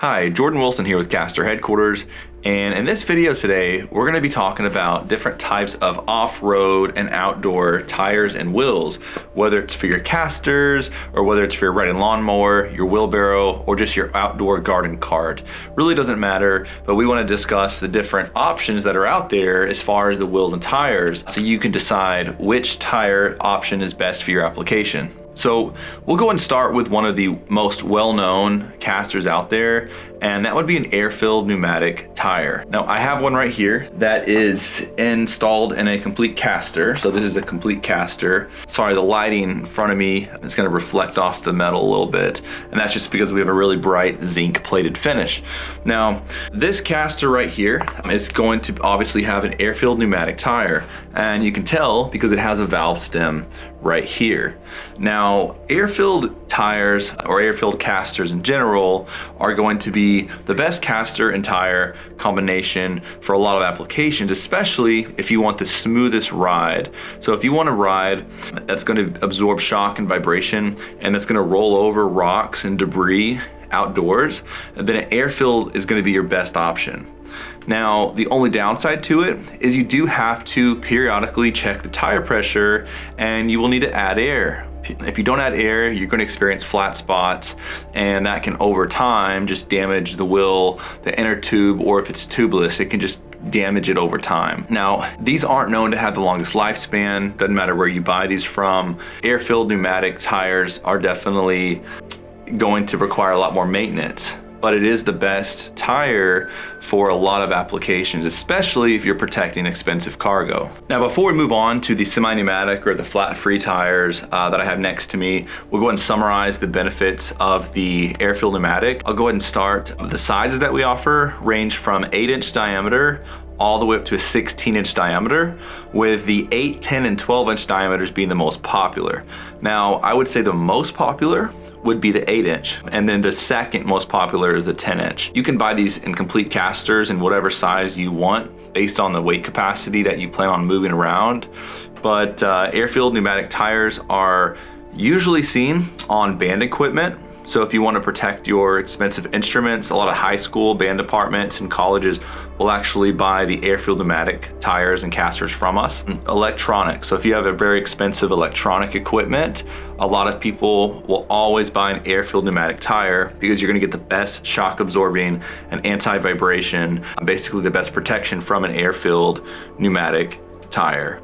Hi, Jordan Wilson here with Caster Headquarters, and in this video today, we're gonna be talking about different types of off-road and outdoor tires and wheels, whether it's for your casters, or whether it's for your riding lawnmower, your wheelbarrow, or just your outdoor garden cart. Really doesn't matter, but we wanna discuss the different options that are out there as far as the wheels and tires, so you can decide which tire option is best for your application. So we'll go and start with one of the most well-known casters out there, and that would be an air-filled pneumatic tire. Now I have one right here that is installed in a complete caster. So this is a complete caster. Sorry, the lighting in front of me is gonna reflect off the metal a little bit, and that's just because we have a really bright zinc plated finish. Now, this caster right here is going to obviously have an air-filled pneumatic tire, and you can tell because it has a valve stem right here. Now, air-filled tires or air-filled casters in general are going to be the best caster and tire combination for a lot of applications, especially if you want the smoothest ride. So if you want a ride that's going to absorb shock and vibration and that's going to roll over rocks and debris outdoors, then an air-filled is going to be your best option. Now, the only downside to it is you do have to periodically check the tire pressure and you will need to add air. If you don't add air, you're gonna experience flat spots and that can over time just damage the wheel, the inner tube, or if it's tubeless, it can just damage it over time. Now, these aren't known to have the longest lifespan, doesn't matter where you buy these from. Air-filled pneumatic tires are definitely going to require a lot more maintenance but it is the best tire for a lot of applications, especially if you're protecting expensive cargo. Now, before we move on to the semi-pneumatic or the flat-free tires uh, that I have next to me, we'll go ahead and summarize the benefits of the air-filled pneumatic. I'll go ahead and start. The sizes that we offer range from 8-inch diameter all the way up to a 16 inch diameter with the 8, 10, and 12 inch diameters being the most popular. Now, I would say the most popular would be the 8 inch. And then the second most popular is the 10 inch. You can buy these in complete casters in whatever size you want based on the weight capacity that you plan on moving around. But uh, air-filled pneumatic tires are usually seen on band equipment so if you want to protect your expensive instruments, a lot of high school band departments and colleges will actually buy the air-filled pneumatic tires and casters from us. Electronics, so if you have a very expensive electronic equipment, a lot of people will always buy an air-filled pneumatic tire because you're gonna get the best shock absorbing and anti-vibration, basically the best protection from an air-filled pneumatic tire.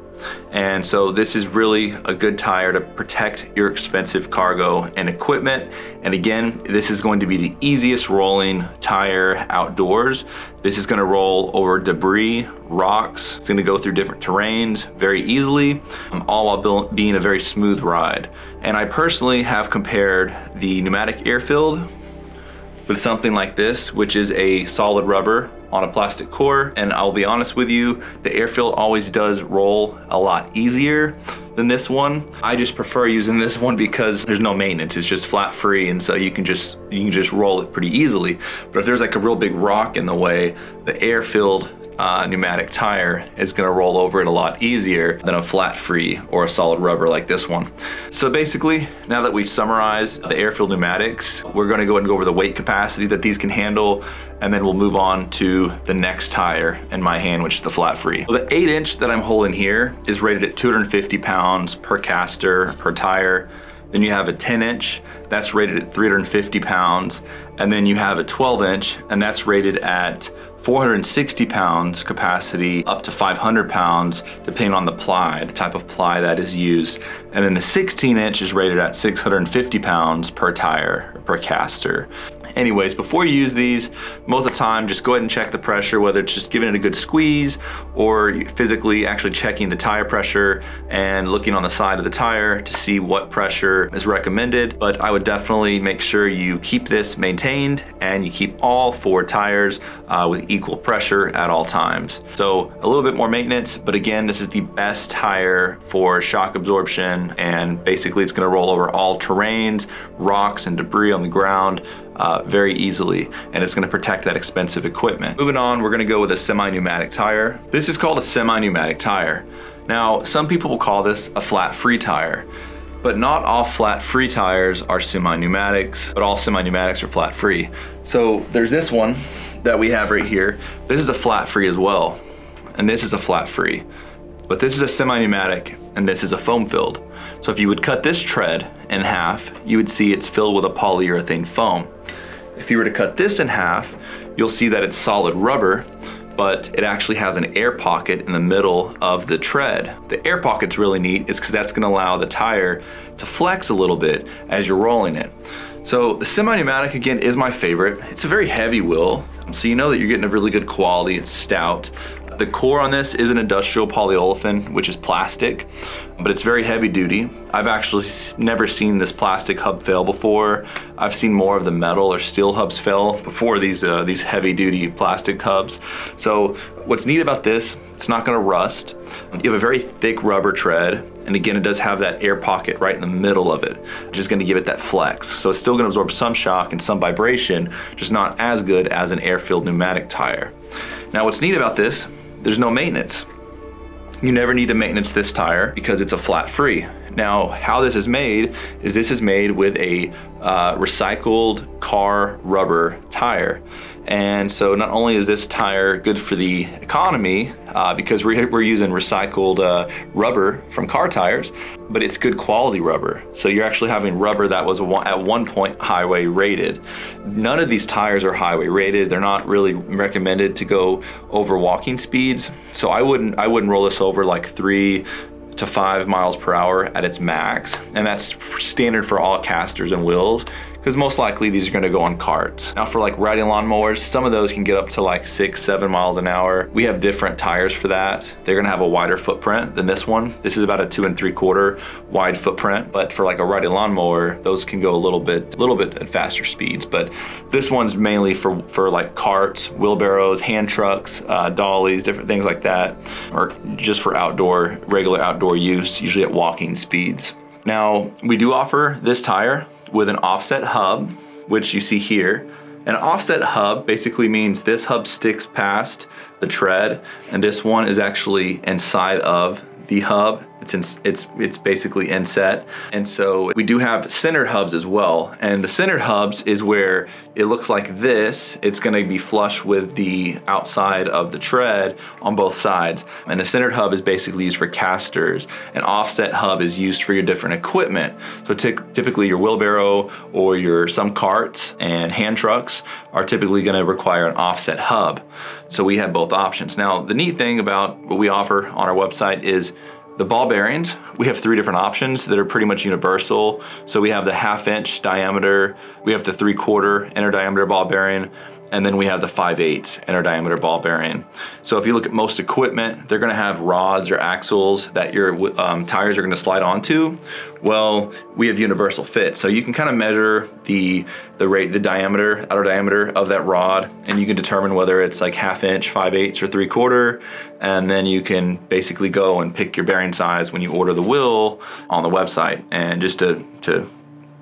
And so this is really a good tire to protect your expensive cargo and equipment. And again, this is going to be the easiest rolling tire outdoors. This is gonna roll over debris, rocks. It's gonna go through different terrains very easily, um, all while being a very smooth ride. And I personally have compared the pneumatic air-filled with something like this, which is a solid rubber on a plastic core. And I'll be honest with you, the air-filled always does roll a lot easier than this one. I just prefer using this one because there's no maintenance. It's just flat free. And so you can just, you can just roll it pretty easily. But if there's like a real big rock in the way, the air-filled uh, pneumatic tire is going to roll over it a lot easier than a flat free or a solid rubber like this one. So basically, now that we've summarized the air-filled pneumatics, we're going to go ahead and go over the weight capacity that these can handle, and then we'll move on to the next tire in my hand, which is the flat free. the 8 inch that I'm holding here is rated at 250 pounds per caster per tire. Then you have a 10 inch, that's rated at 350 pounds. And then you have a 12 inch, and that's rated at 460 pounds capacity up to 500 pounds depending on the ply, the type of ply that is used. And then the 16 inch is rated at 650 pounds per tire, per caster. Anyways, before you use these, most of the time, just go ahead and check the pressure, whether it's just giving it a good squeeze or physically actually checking the tire pressure and looking on the side of the tire to see what pressure is recommended. But I would definitely make sure you keep this maintained and you keep all four tires uh, with equal pressure at all times. So a little bit more maintenance, but again, this is the best tire for shock absorption and basically it's gonna roll over all terrains, rocks and debris on the ground uh, very easily and it's gonna protect that expensive equipment. Moving on, we're gonna go with a semi-pneumatic tire. This is called a semi-pneumatic tire. Now, some people will call this a flat free tire. but not all flat free tires are semi-pneumatics, but all semi-pneumatics are flat free. So there's this one that we have right here. This is a flat free as well. And this is a flat free. But this is a semi-pneumatic and this is a foam filled. So if you would cut this tread in half, you would see it's filled with a polyurethane foam. If you were to cut this in half, you'll see that it's solid rubber, but it actually has an air pocket in the middle of the tread. The air pocket's really neat, is because that's gonna allow the tire to flex a little bit as you're rolling it. So the semi-pneumatic again is my favorite. It's a very heavy wheel, so you know that you're getting a really good quality. It's stout. The core on this is an industrial polyolefin, which is plastic, but it's very heavy duty. I've actually never seen this plastic hub fail before. I've seen more of the metal or steel hubs fail before these, uh, these heavy duty plastic hubs. So what's neat about this, it's not gonna rust. You have a very thick rubber tread, and again, it does have that air pocket right in the middle of it, which is gonna give it that flex. So it's still gonna absorb some shock and some vibration, just not as good as an air-filled pneumatic tire. Now what's neat about this there's no maintenance. You never need to maintenance this tire because it's a flat free. Now, how this is made is this is made with a uh, recycled car rubber tire. And so not only is this tire good for the economy uh, because we're, we're using recycled uh, rubber from car tires, but it's good quality rubber. So you're actually having rubber that was at one point highway rated. None of these tires are highway rated. They're not really recommended to go over walking speeds. So I wouldn't I wouldn't roll this over like three to five miles per hour at its max. And that's standard for all casters and wheels because most likely these are gonna go on carts. Now for like riding lawnmowers, some of those can get up to like six, seven miles an hour. We have different tires for that. They're gonna have a wider footprint than this one. This is about a two and three quarter wide footprint, but for like a riding lawnmower, those can go a little bit, a little bit at faster speeds. But this one's mainly for, for like carts, wheelbarrows, hand trucks, uh, dollies, different things like that, or just for outdoor, regular outdoor use, usually at walking speeds. Now, we do offer this tire with an offset hub, which you see here. An offset hub basically means this hub sticks past the tread and this one is actually inside of the hub. It's in, it's it's basically inset, and so we do have centered hubs as well. And the centered hubs is where it looks like this. It's going to be flush with the outside of the tread on both sides. And the centered hub is basically used for casters. An offset hub is used for your different equipment. So typically your wheelbarrow or your some carts and hand trucks are typically going to require an offset hub. So we have both options. Now, the neat thing about what we offer on our website is the ball bearings, we have three different options that are pretty much universal. So we have the half inch diameter, we have the three quarter inner diameter ball bearing, and then we have the 5 8 inner diameter ball bearing. So if you look at most equipment, they're gonna have rods or axles that your um, tires are gonna slide onto. Well, we have universal fit. So you can kind of measure the, the rate, the diameter, outer diameter of that rod, and you can determine whether it's like half inch, 5 8 or 3 quarter, and then you can basically go and pick your bearing size when you order the wheel on the website. And just to, to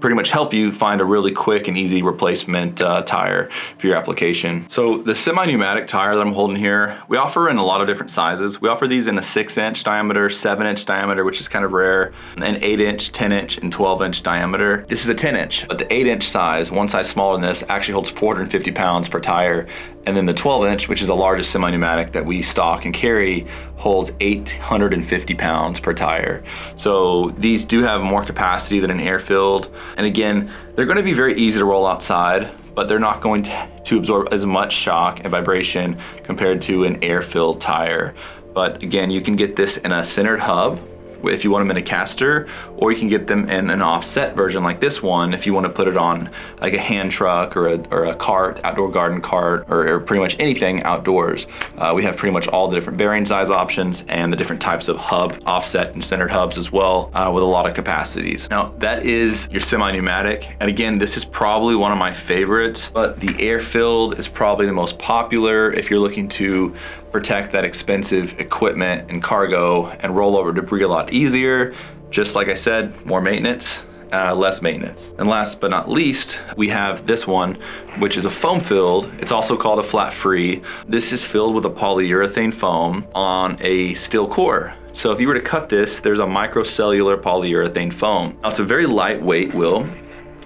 pretty much help you find a really quick and easy replacement uh, tire for your application. So the semi-pneumatic tire that I'm holding here, we offer in a lot of different sizes. We offer these in a six inch diameter, seven inch diameter, which is kind of rare, an eight inch, 10 inch, and 12 inch diameter. This is a 10 inch, but the eight inch size, one size smaller than this, actually holds 450 pounds per tire. And then the 12 inch, which is the largest semi-pneumatic that we stock and carry, holds 850 pounds per tire. So these do have more capacity than an air-filled. And again, they're gonna be very easy to roll outside, but they're not going to, to absorb as much shock and vibration compared to an air-filled tire. But again, you can get this in a centered hub, if you want them in a caster, or you can get them in an offset version like this one if you want to put it on like a hand truck or a, or a cart, outdoor garden cart, or, or pretty much anything outdoors. Uh, we have pretty much all the different bearing size options and the different types of hub, offset and centered hubs as well uh, with a lot of capacities. Now that is your semi-pneumatic. And again, this is probably one of my favorites, but the air-filled is probably the most popular if you're looking to protect that expensive equipment and cargo and roll over debris a lot easier. Just like I said, more maintenance, uh, less maintenance. And last but not least, we have this one, which is a foam filled. It's also called a flat free. This is filled with a polyurethane foam on a steel core So if you were to cut this, there's a microcellular polyurethane foam. Now it's a very lightweight wheel.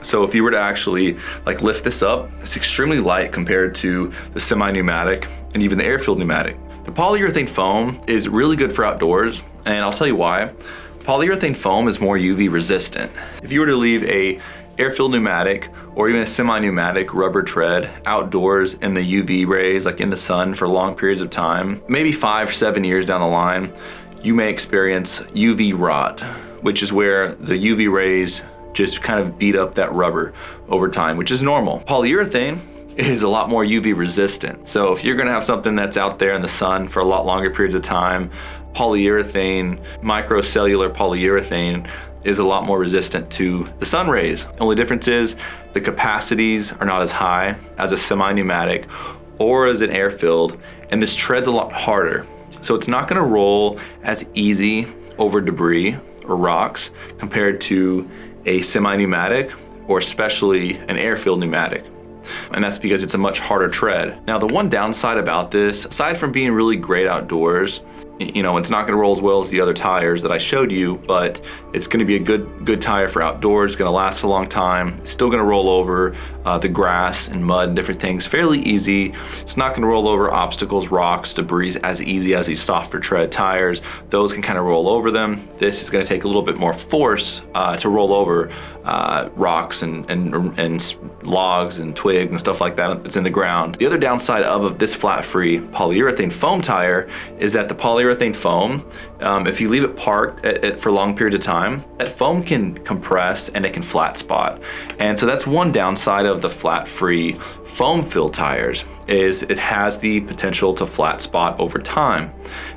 So if you were to actually like lift this up, it's extremely light compared to the semi-pneumatic and even the air-filled pneumatic. The polyurethane foam is really good for outdoors, and I'll tell you why. Polyurethane foam is more UV resistant. If you were to leave a air-filled pneumatic or even a semi-pneumatic rubber tread outdoors in the UV rays, like in the sun for long periods of time, maybe five, seven years down the line, you may experience UV rot, which is where the UV rays just kind of beat up that rubber over time, which is normal. Polyurethane is a lot more UV resistant. So if you're gonna have something that's out there in the sun for a lot longer periods of time, polyurethane, microcellular polyurethane is a lot more resistant to the sun rays. Only difference is the capacities are not as high as a semi-pneumatic or as an air-filled, and this treads a lot harder. So it's not gonna roll as easy over debris or rocks compared to a semi-pneumatic or especially an air-filled pneumatic and that's because it's a much harder tread. Now the one downside about this, aside from being really great outdoors, you know, it's not gonna roll as well as the other tires that I showed you, but it's gonna be a good good tire for outdoors, it's gonna last a long time, it's still gonna roll over uh, the grass and mud and different things fairly easy. It's not gonna roll over obstacles, rocks, debris as easy as these softer tread tires. Those can kind of roll over them. This is gonna take a little bit more force uh, to roll over uh, rocks and, and, and logs and twigs and stuff like that that's in the ground. The other downside of this flat-free polyurethane foam tire is that the polyurethane polyurethane foam, um, if you leave it parked at, at, for a long periods of time, that foam can compress and it can flat spot. And so that's one downside of the flat free foam filled tires is it has the potential to flat spot over time.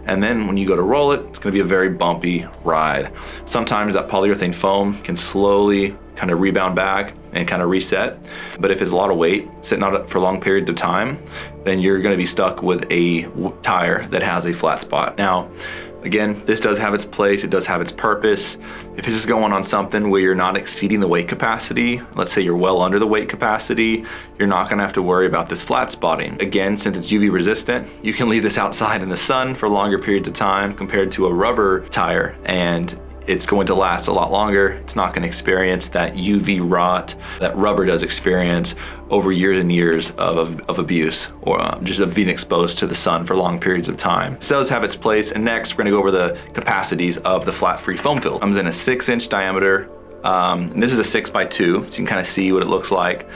And then when you go to roll it, it's gonna be a very bumpy ride. Sometimes that polyurethane foam can slowly kind of rebound back and kind of reset. But if it's a lot of weight sitting out for a long periods of time, then you're gonna be stuck with a tire that has a flat spot. Now, Again, this does have its place, it does have its purpose. If this is going on something where you're not exceeding the weight capacity, let's say you're well under the weight capacity, you're not gonna have to worry about this flat spotting. Again, since it's UV resistant, you can leave this outside in the sun for longer periods of time compared to a rubber tire and it's going to last a lot longer. It's not going to experience that UV rot that rubber does experience over years and years of, of abuse or uh, just of being exposed to the sun for long periods of time. This does have its place. And next, we're going to go over the capacities of the flat free foam fill. Comes in a six inch diameter. Um, and this is a six by two, so you can kind of see what it looks like.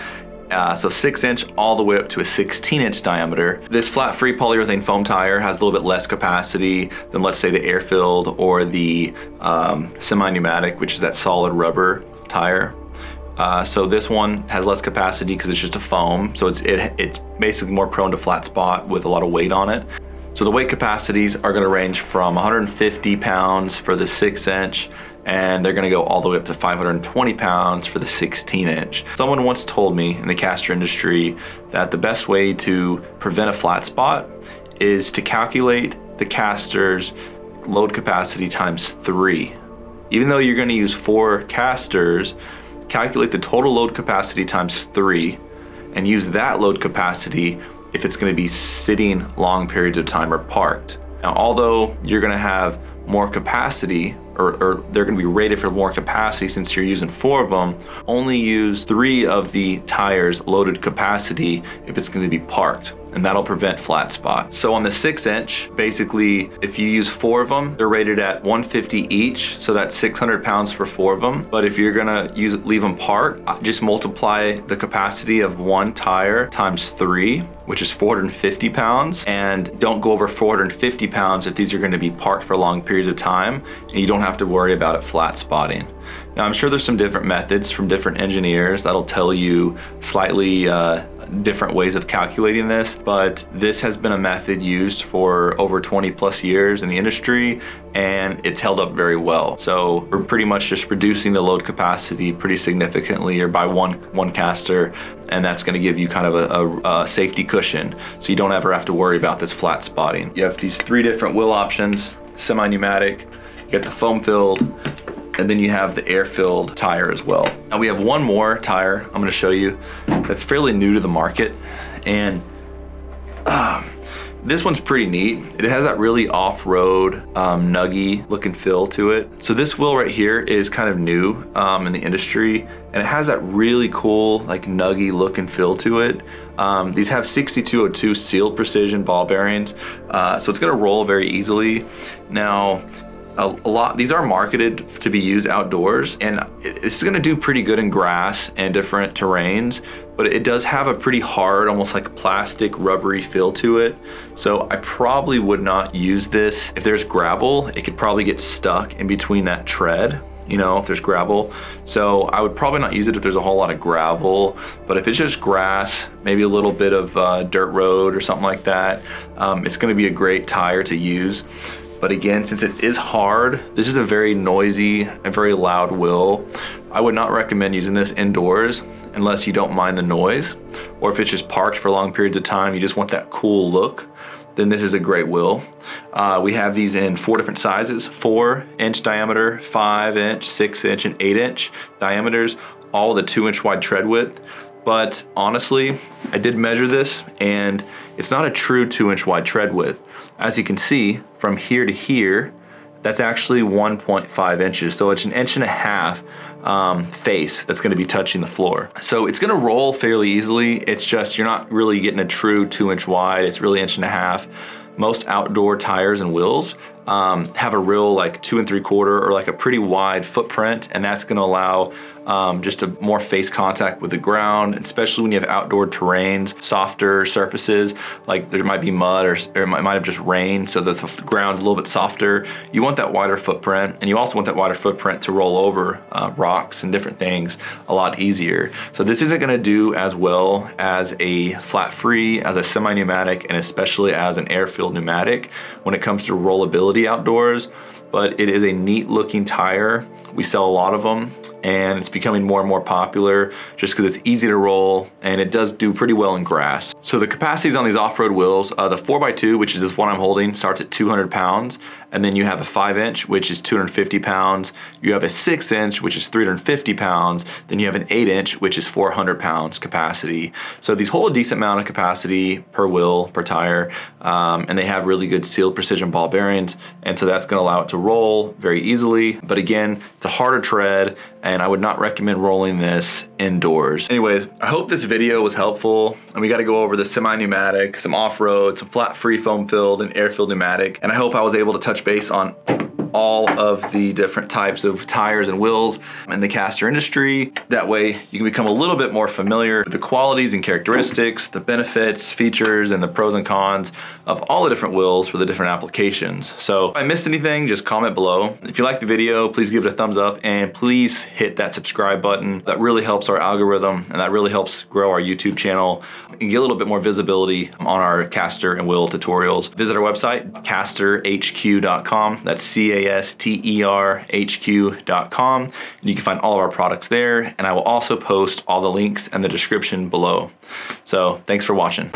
Uh, so six inch all the way up to a 16 inch diameter. This flat free polyurethane foam tire has a little bit less capacity than let's say the air filled or the um, semi-pneumatic, which is that solid rubber tire. Uh, so this one has less capacity because it's just a foam. So it's, it, it's basically more prone to flat spot with a lot of weight on it. So the weight capacities are gonna range from 150 pounds for the six inch and they're gonna go all the way up to 520 pounds for the 16 inch. Someone once told me in the caster industry that the best way to prevent a flat spot is to calculate the caster's load capacity times three. Even though you're gonna use four casters, calculate the total load capacity times three and use that load capacity if it's gonna be sitting long periods of time or parked. Now, although you're gonna have more capacity or, or, they're going to be rated for more capacity since you're using four of them, only use three of the tires loaded capacity if it's going to be parked and that'll prevent flat spot. So on the six inch, basically, if you use four of them, they're rated at 150 each. So that's 600 pounds for four of them. But if you're gonna use leave them parked, uh, just multiply the capacity of one tire times three, which is 450 pounds. And don't go over 450 pounds if these are gonna be parked for long periods of time. And you don't have to worry about it flat spotting. Now I'm sure there's some different methods from different engineers that'll tell you slightly uh, different ways of calculating this, but this has been a method used for over 20 plus years in the industry and it's held up very well. So we're pretty much just reducing the load capacity pretty significantly or by one, one caster and that's gonna give you kind of a, a, a safety cushion so you don't ever have to worry about this flat spotting. You have these three different wheel options, semi-pneumatic, you got the foam filled, and then you have the air-filled tire as well. Now we have one more tire I'm gonna show you that's fairly new to the market. And um, This one's pretty neat. It has that really off-road, um, nuggy looking feel to it. So this wheel right here is kind of new um, in the industry and it has that really cool like nuggy look and feel to it. Um, these have 6202 sealed precision ball bearings, uh, so it's gonna roll very easily. Now, a, a, lot these are marketed to be used outdoors and it's going to do pretty good in grass and different terrains but it does have a pretty hard almost like plastic rubbery feel to it so I probably would not use this if there's gravel it could probably get stuck in between that tread you know, if there's gravel. So I would probably not use it if there's a whole lot of gravel, but if it's just grass, maybe a little bit of uh, dirt road or something like that, um, it's gonna be a great tire to use. But again, since it is hard, this is a very noisy and very loud wheel. I would not recommend using this indoors unless you don't mind the noise, or if it's just parked for long periods of time, you just want that cool look, then this is a great wheel. Uh, we have these in four different sizes, four inch diameter, five inch, six inch, and eight inch diameters, all the two inch wide tread width. But honestly, I did measure this and it's not a true two inch wide tread width. As you can see, from here to here, that's actually 1.5 inches. So it's an inch and a half um, face that's gonna be touching the floor. So it's gonna roll fairly easily. It's just, you're not really getting a true two inch wide. It's really inch and a half. Most outdoor tires and wheels um, have a real like two and three quarter or like a pretty wide footprint and that's gonna allow um, just a more face contact with the ground, especially when you have outdoor terrains, softer surfaces, like there might be mud or, or it might, might have just rained, so that the ground's a little bit softer. You want that wider footprint, and you also want that wider footprint to roll over uh, rocks and different things a lot easier. So this isn't gonna do as well as a flat free, as a semi-pneumatic, and especially as an air-filled pneumatic when it comes to rollability outdoors but it is a neat looking tire. We sell a lot of them and it's becoming more and more popular just because it's easy to roll and it does do pretty well in grass. So the capacities on these off-road wheels, uh, the 4x2, which is this one I'm holding, starts at 200 pounds. And then you have a 5 inch, which is 250 pounds. You have a 6 inch, which is 350 pounds. Then you have an 8 inch, which is 400 pounds capacity. So these hold a decent amount of capacity per wheel, per tire, um, and they have really good sealed precision ball bearings. And so that's gonna allow it to roll very easily. But again, it's a harder tread and I would not recommend rolling this indoors. Anyways, I hope this video was helpful and we got to go over the semi-pneumatic, some off-road, some flat free foam filled and air filled pneumatic and I hope I was able to touch base on all of the different types of tires and wheels in the caster industry. That way you can become a little bit more familiar with the qualities and characteristics, the benefits, features, and the pros and cons of all the different wheels for the different applications. So if I missed anything, just comment below. If you like the video, please give it a thumbs up and please hit that subscribe button. That really helps our algorithm and that really helps grow our YouTube channel and get a little bit more visibility on our caster and wheel tutorials. Visit our website, casterhq.com. That's C-A a-S-T-E-R-H-Q.com. And you can find all of our products there, and I will also post all the links in the description below. So thanks for watching.